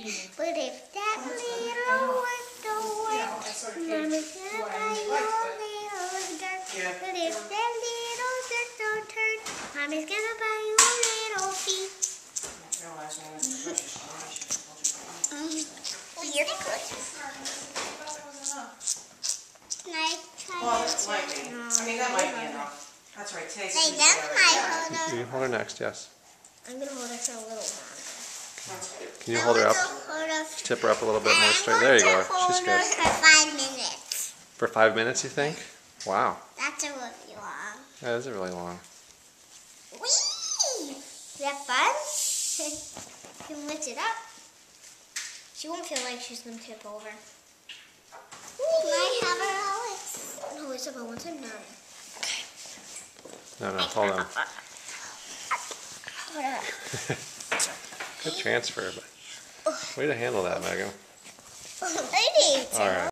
eating. But if that little one don't work, Mommy's gonna buy you a little dirt. Yeah. But if that little dirt don't turn, Mommy's gonna buy you a little feet. Oh, mm-hmm. you're good. Can I try Well, this? that might be. I mean, that might be enough. That's right, today's Hey, that's already. my You holder. can hold her next, yes. I'm gonna hold her for a little longer. Can you hold her up? Hold Tip her up a little bit more straight. There you go. She's good. for five minutes. For five minutes, you think? Wow. That's a really long. That is really long. Whee! Is that fun? you can lift it up. She won't feel like she's gonna tip over. Can I have her, Alex? No, Isabel wants a none. No, no, hold on. Hold on. Good transfer, but way to handle that, Megan. I need to. All right.